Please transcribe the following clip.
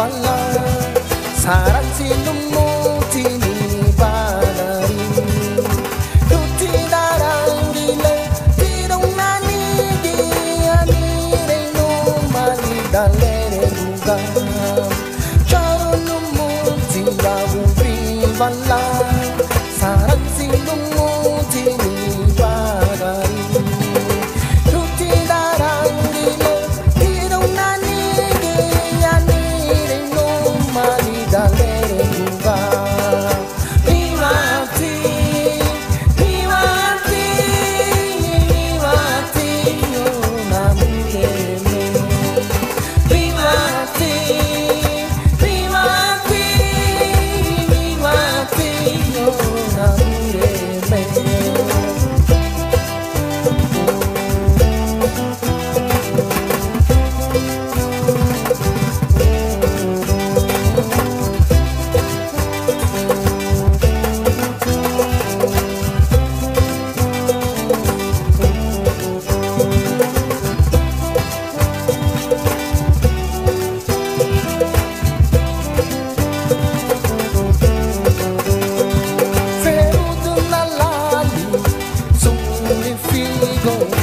발라 사랑치는 모티니 바나리 도티 나랑길래 비롱나니기 아니래 노만이 달래래 누가 저런 눈물 지나고 브리 발라 사랑치는 모티니 go.